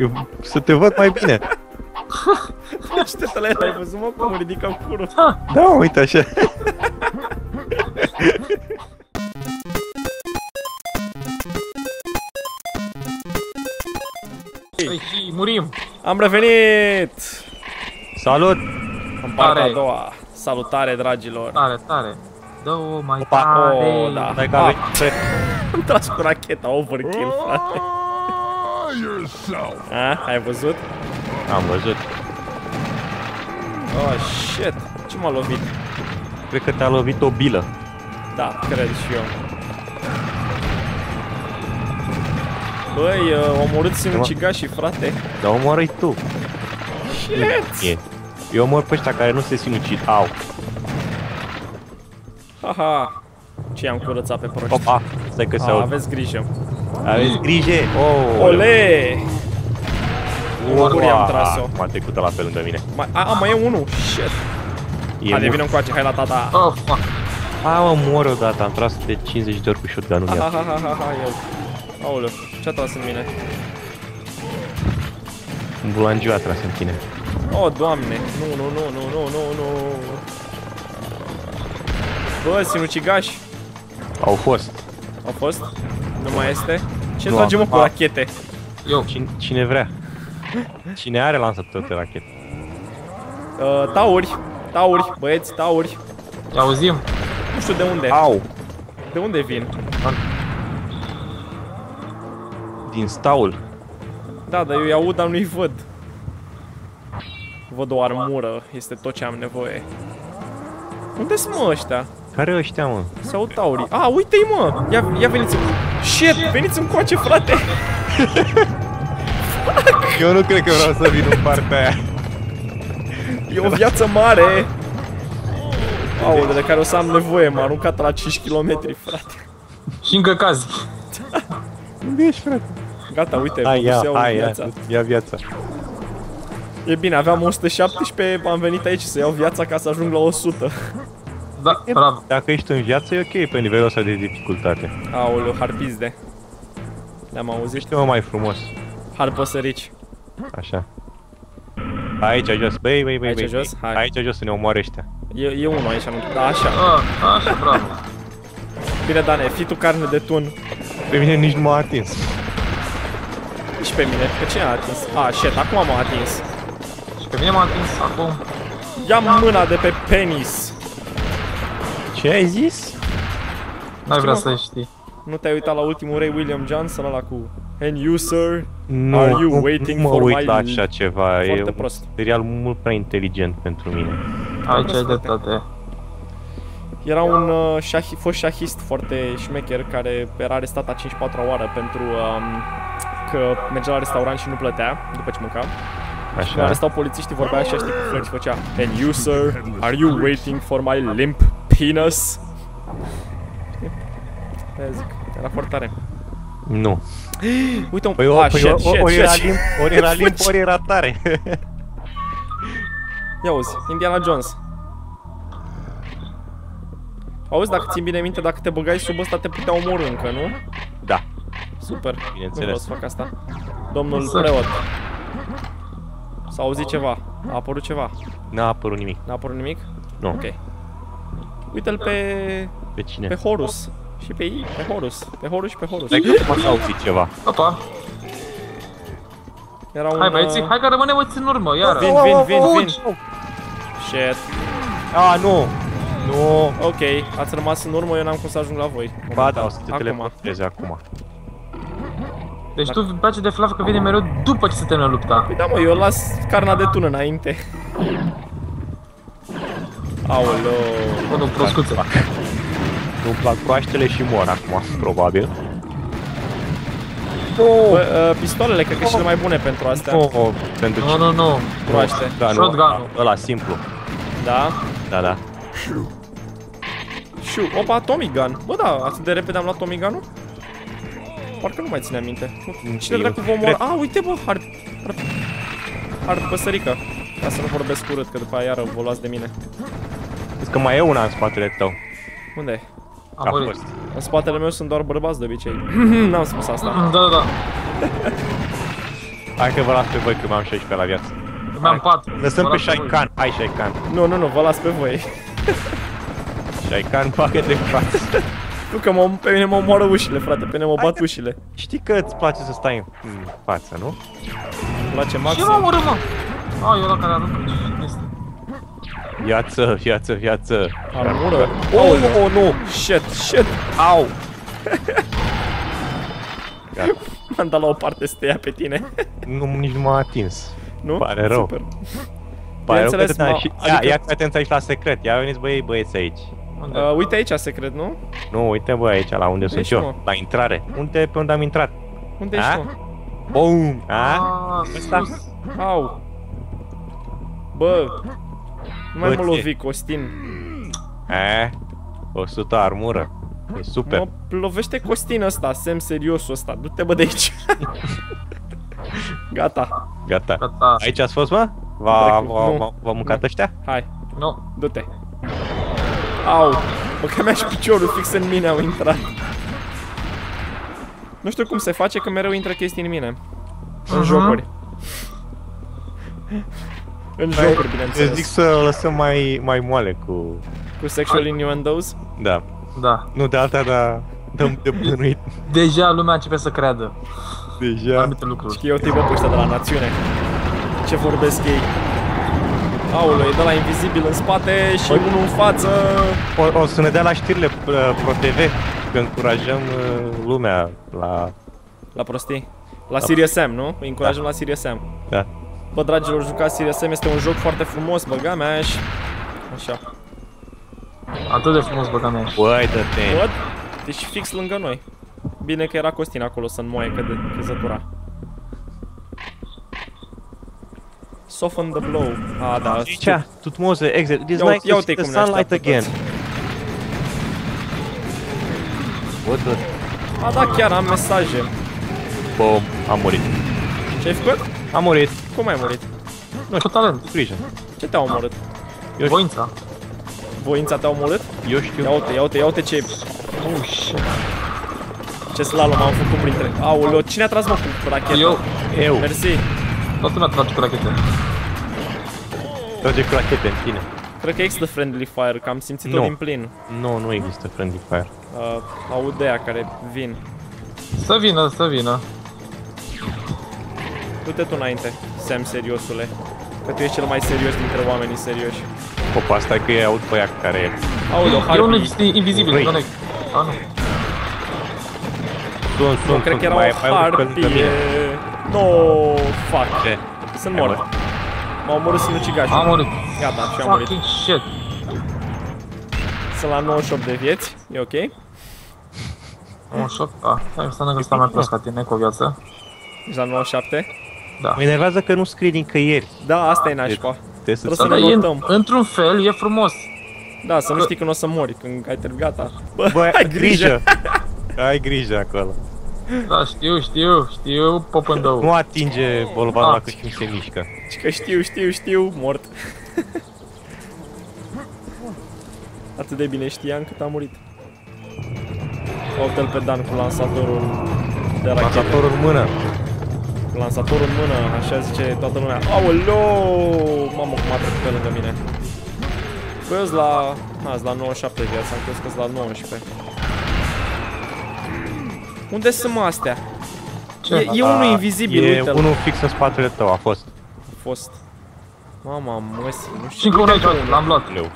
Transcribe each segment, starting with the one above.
Eu, să te văd mai bine. Aștept-le, ai văzut mă cum ridicăm curul? Da, uite așa. Păi și murim. Am revenit! Salut! În partea a Tare. doua. Salutare, dragilor! Tare, tare. Dă-o mai Opa. tare. Oh, da. Stai că Ah. avem... Stai. Am tras cu racheta, overkill, frate. A, ai văzut? Am văzut. Oh, shit! Ce m-a lovit? Cred că te-a lovit o bilă. Da, cred și eu. Băi, uh, omorât sinucigașii, frate. Dar omoară-i tu. Shit! E. Eu omor pe ăștia care nu se sinucid. Au. Haha. Ce am curățat pe proști? Opa. Stai că se A, aud. aveți grijă. Aveți grijă. Oh, Ole! Uri am Ua, tras-o. M-a trecut la pe lângă mine. Mai, a, a, mai e unul. Shit. E Haide, mult. vină încoace, hai la tata. Oh, fuck. A, mă, mor odată. Am tras de 50 de ori cu shotgun-ul Ha, ha, meu. ha, ha, ha, ha, eu. Aoleu, ce-a tras în mine? Un bulangiu a tras în tine. Oh, doamne. Nu, nu, nu, nu, nu, nu, nu. Bă, sinucigași. Au fost. Au fost? Nu mai este? Ce Nu trage mă am- cu a. rachete? Eu. Cine, cine vrea. Cine are lansat tot rachet. Uh, tauri. Tauri, băieți, tauri. Te auzim? Nu știu de unde. Au! De unde vin? Din staul. Da, dar eu îi aud, dar nu-i văd. Văd o armură, este tot ce am nevoie. Unde sunt mă ăștia? Care ăștia, mă? Se aud taurii. A, uite-i mă! Ia, ia veniți Shit, veniți încoace, frate! Eu nu cred că vreau să vin în partea aia. E o viață mare! Aole, de care o să am nevoie, m-a aruncat la 5 km, frate. Și încă cazi. Unde ești, frate? Gata, uite, Hai, ia, să iau hai, ia, viața. ia viața. E bine, aveam 117, am venit aici să iau viața ca să ajung la 100. Da, bravo. Dacă ești în viață, e ok pe nivelul ăsta de dificultate. Aoleu, harpizde. Le-am auzit. Ești mă mai frumos. Harpăsărici. Așa. Aici jos, băi, băi, băi, Aici băi, jos? băi. Hai. Aici jos să ne omoare ăștia. E, e unul aici, nu? Da, așa. Ah, așa, bravo. Bine, Dane, fii tu carne de tun. Pe mine nici nu m-a atins. Și pe mine, pe ce a atins? A, shit, acum m-a atins. Și pe mine m-a atins acum. Ia mâna de pe penis. Ce ai zis? N-ai vrea mă. să știi. Nu te-ai uitat la ultimul Ray William Johnson ăla cu And you, sir? Nu, Are you nu, waiting nu mă for uit my la așa ceva. E Foarte un prost. serial mult prea inteligent pentru mine. Aici ai frate. dreptate. Era un uh, șahi, fost șahist foarte șmecher care era arestat a 54-a oară pentru um, că mergea la restaurant și nu plătea după ce mânca. Când Așa. arestau polițiștii, vorbea așa, știi, cu flări și făcea And you, sir, are you waiting for my limp penis? Știi? Aia zic, era foarte tare. Nu. Uite un... Păi, o, ah, păi shit, o, shit, ori, era shit. limp, ori era limp, ori era tare. Ia uzi, Indiana Jones. Auzi, dacă țin bine minte, dacă te băgai sub ăsta te putea omorâ încă, nu? da. Super. Bineînțeles. Nu vreau să fac asta. Domnul Să- preot. S-a auzit ceva. A apărut ceva. N-a apărut nimic. N-a apărut nimic? Nu. Ok. Uite-l pe... Pe cine? pe Horus. Și pe ei, pe Horus. Pe Horus și pe Horus. Stai că m-a auzit ceva. Opa, Era un... hai băieții, uh, hai că rămânem uiți în urmă, iară. Vin, vin, vin, vin. Shit. A, nu. Nu. Ok, ați rămas în urmă, eu n-am cum să ajung la voi. Ba, da, o să te Acum. teleportezi acum. Deci tu îmi place de Flav că vine mereu după ce se termină lupta. Păi da, mă, eu las carnea de tun înainte. Aoleu. Bă, nu, proscuțe. Nu-mi plac proaștele și mor acum, probabil. Bă, uh, pistolele cred că sunt cele mai bune pentru astea. Nu, oh, pentru Nu, nu, nu. Proaște. Da, nu, Shotgun-ul. ăla simplu. Da? Da, da. Și, opa, Tommy Gun. Bă, da, atât de repede am luat Tommy Gun-ul? Parcă nu mai ține minte. Nu, Cine Eu dracu vă cred- omoară? A, uite, bă, har... har... har păsărică. Ca să nu vorbesc urât, că după aia iară vă luați de mine. Zic că mai e una în spatele tău. Unde e? Am A murit. fost. În spatele meu sunt doar bărbați de obicei. N-am spus asta. Da, da, da. Hai că vă las pe voi că m-am 16 la viață. Mi-am 4. Lăsăm pe Shaikan. Hai Shaikan. Nu, nu, nu, vă las pe voi. Shaikan, bagă-te în față. Nu că mă, pe mine mă omoară ușile, frate, pe mine mă bat Hai, ușile. Știi că îți place să stai în în față, nu? Îmi place Ce mă maxim. omoră, mă? A, eu la care aruncă. Este. Viață, viață, viață. Armură. Oh, oh, nu! Shit, shit. Au! Gata. M-am dat la o parte să te ia pe tine. Nu, nici nu m-a atins. Nu? Pare rău. Super. Pare rău că Bineînțeles, te m-a- și... adică- Ia, ia cu atenție aici la secret. Ia veniți băi, băieți aici. Unde? Uh, uite aici secret, nu? Nu, uite bă aici, la unde sunt Ești, eu. mă. La intrare. Unde, pe unde am intrat? Unde A? ești tu? Bum! A? Ah, Ăsta? sus. Au. Bă. Nu mai Bă, mă ce? lovi, Costin. A? 100 armură. E super. Mă lovește Costin ăsta, semn seriosul ăsta. Du-te bă de aici. Gata. Gata. Gata. Aici ați fost, mă? V-a, Trecut. v-a, Nu. v-a, v-a mâncat Nu. ăștia? Hai, Nu. du-te. Au. Bă, că mi-a și piciorul fix în mine au intrat. Nu știu cum se face că mereu intră chestii în mine. În Mhm. jocuri. În jocuri, Îți zic bineînțeles. să o lăsăm mai, mai moale cu... Cu sexual innuendos. Da. Da. Nu de alta, dar dăm de bănuit Deja lumea începe să creadă deja. anumite lucruri. Știi eu tip bă, pe ăștia de la națiune. Ce vorbesc ei. Aoleu, e de la invizibil în spate și Păi- unul în față. O, o să ne dea la știrile uh, Pro TV că încurajăm uh, lumea la... La prostii. La Serious Sam, nu? Îi încurajăm la Serious Sam. Da. Bă, dragilor, jucați Serious Sam, este un joc foarte frumos, băga mea și... Așa. Atât de frumos băga mea. Băi, dă-te! Văd? Deci fix lângă noi. Bine că era Costin acolo să înmoaie că de căzătura. Soften the blow. A, da. Aici, tutmoze, exit. It is Ia uite- nice ia to uite see the cum ne sunlight așteaptă again. toți. What the... A, da, chiar am mesaje. Bom, am murit. Ce ai făcut? Am murit. Cum ai murit? Cu talent. Grijă. Ce te-a omorât? Eu, Voința. Voința te-a omorât? eu Ia știu. uite, ia uite, ia uite ce, Oh, shit. ce slalom am făcut printre... Aoleu, cine a tras mă cu rachetă? Eu. Eu. Mersi. Toată lumea trage cu rachete. Trage cu rachete în tine. Cred că există friendly fire, că am simțit-o Nu. din plin. Nu, nu există friendly fire. Uh, aud aia care vin. Să vină, să vină. Du-te tu înainte, Sam, seriosule. Că tu ești cel mai serios dintre oamenii serioși. Opa, asta e că e aud pe ea care... Aoleu, E unul Harpy. invizibil, Vrei. nu ne... A, nu. Sunt, Nu, sunt, cred sunt, că era mai, o mai urcă Harpy. lângă mine. No, fuck. Ce? Sunt Ai mort. murit? M-au omorât sinucigașii. Am murit. Gata, și am murit. Fucking shit. Sunt la 98 de vieți, e ok? Am un șoc. Ah, stai, stai că stau mai prost ca tine cu o viață. Ești la 97? Da. Mă enervează că nu scrie nicăieri. Da, asta e nașpa. Trebuie să Trebuie Să să da, ne e, notăm. într-un fel, e frumos. Da, să nu știi când o să mori, când ai terminat gata. Bă, Bă, ai grijă. Ai grijă acolo. Da, știu, știu, știu, popândău. Nu atinge bolovanul Ah. dacă știu se mișcă. Și că știu, știu, știu, mort. Atât de bine știam cât a murit. Uite-l pe Dan cu lansatorul de rachete. Lansatorul în mână. Cu lansatorul în mână, așa zice toată lumea. Aoleu! Mamă, cum a trecut pe lângă mine. Băi, eu sunt la... A, sunt la 97 de viață, am crezut că sunt la 19. Unde sunt mă astea? Ce? E, e unul invizibil, E uite-l. unul fix în spatele tău, a fost. A fost. Mama, măsi, nu Și știu. încă unul aici, Uite unul. l-am luat. Leu.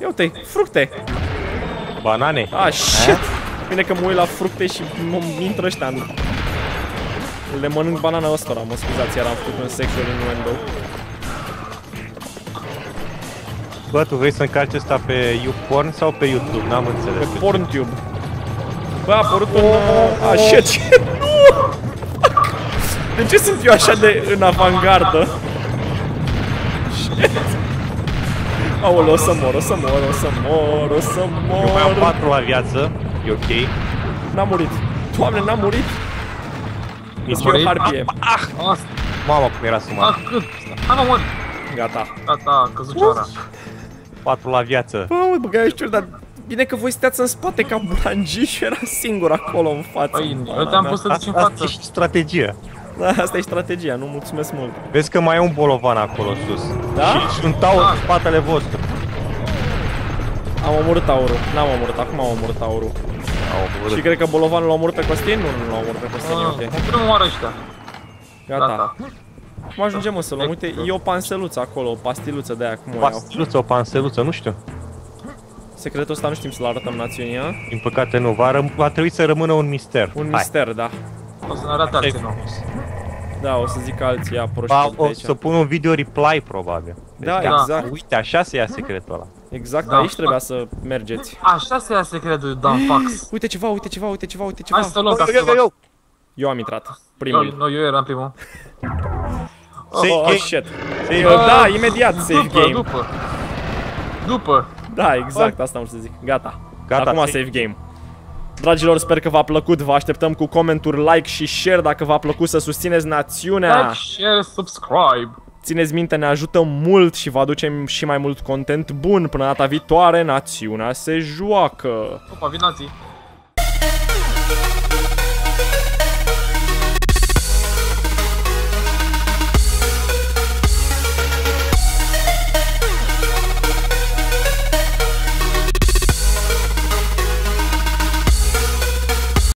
Ia uite, fructe. Banane. Ah, shit. Bine că mă uit la fructe și mă intră ăștia în... Le mănânc banana ăstora, mă scuzați, iar am făcut un sexual innuendo. Bă, tu vrei să încarci asta pe YouPorn sau pe YouTube? N-am înțeles. Pe PornTube. Bă, a apărut un... Uh, ah, shit, shit, nu! Fuck! De ce sunt eu așa de în avangardă? Shit! Aoleu, o să mor, o să mor, o să mor, o să Eu mai am mor. 4 la viață. E ok. N-am murit. Doamne, n-am murit. Nici Sunt eu murit? harpie. Asta, Mamă, cum era să mă ah, cât? Hai mă, mori. Gata. Gata, a căzut ceara. 4 la viață. Bă, mă, băgai știu, dar bine că voi stați în spate ca bulangi și era singur acolo în față. Păi, Pana eu te-am mea. pus să duci în Asta față. e și strategia. Da, asta e strategia, nu mulțumesc mult. Vezi că mai e un bolovan acolo sus. Da? Și, și un taur Da. în spatele vostru. Am omorât taurul. N-am omorât, acum am omorât taurul. Au Și omorât. cred că bolovanul l-a omorât pe Costin? Nu, nu l-a omorât pe Costin, e Ah, ok. Cum nu omoară ăștia? Gata. Gata. Cum ajungem mă să luăm? Uite, e o panseluță acolo, o pastiluță de aia, cum o iau? Pastiluță, o panseluță, nu știu. Secretul ăsta nu știm să-l arătăm națiunii, a? Din păcate nu, va, răm- va trebui să rămână un mister. Un Hai. mister, da. O să ne arate Hai. alții, nu. Da, o să zic alții, ia Ba, proștii de o aici. să pun un video reply probabil. Da, gata. exact. Uite, așa se ia secretul ăla. Exact, Da. aici trebuia să mergeți. Așa se ia secretul, Dan Fax. Uite ceva, uite ceva, uite ceva, uite ceva. Hai să luăm ca Eu, eu, să eu. Eu am intrat, Eu, primul. nu, eu eram primul. Save Oh, game. shit. Save Uh, da, Uh, imediat save după, game. După, după. Da, exact, asta am să zic. Gata. Gata, Acum save. save game. Dragilor, sper că v-a plăcut, vă așteptăm cu comenturi, like și share dacă v-a plăcut să susțineți națiunea. Like, share, subscribe. Țineți minte, ne ajută mult și vă aducem și mai mult content bun. Până data viitoare, națiunea se joacă. Opa, vin alții.